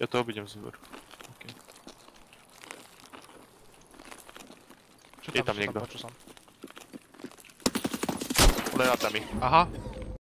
Ja to obidem z zvrchu. Okay. Čo tam, je tam čo niekto. Počul som. Granátami. Aha,